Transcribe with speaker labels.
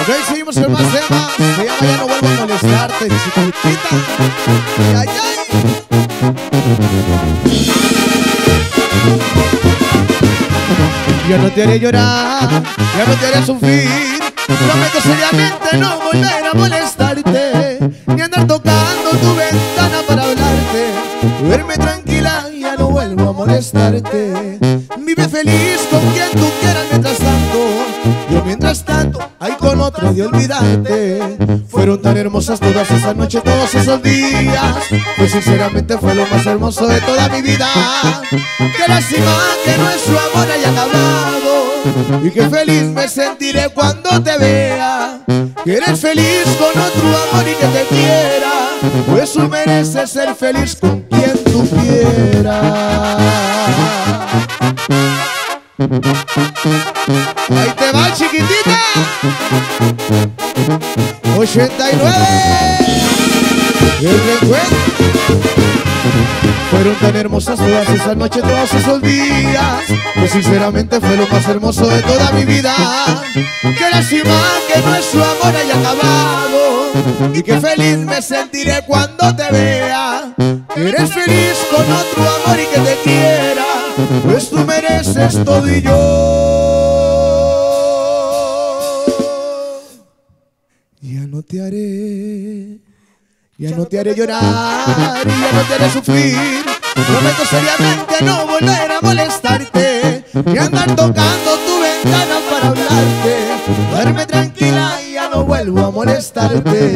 Speaker 1: Ok, seguimos con más temas. Se Ya no vuelvo a molestarte. Chiquitita. Ay, ay. Ya no te haré llorar, ya no te haré sufrir. Prometo seriamente no volver a molestarte, ni andar tocando tu ventana para hablarte. Duerme tranquila, ya no vuelvo a molestarte. Vive feliz con quien tú con otro de olvidarte. Fueron tan hermosas todas esas noches, todos esos días. Pues sinceramente fue lo más hermoso de toda mi vida. Qué lástima que nuestro amor haya acabado. Y qué feliz me sentiré cuando te vea. Que eres feliz con otro amor y que te quiera. Pues tú mereces ser feliz con quien tú Ahí te va, chiquitita. 89. El recuerdo. Fueron tan hermosas todas esas noches, todos esos días. Que sinceramente fue lo más hermoso de toda mi vida. Qué lástima que nuestro amor haya acabado. Y qué feliz me sentiré cuando te vea. Que eres feliz con otro amor y que te quiera. Pues tú mereces todo y yo. Ya no te haré. Ya no te haré llorar ya no te haré sufrir. Prometo seriamente no volver a molestarte y andar tocando tu ventana para hablarte. Duerme tranquila y ya no vuelvo a molestarte.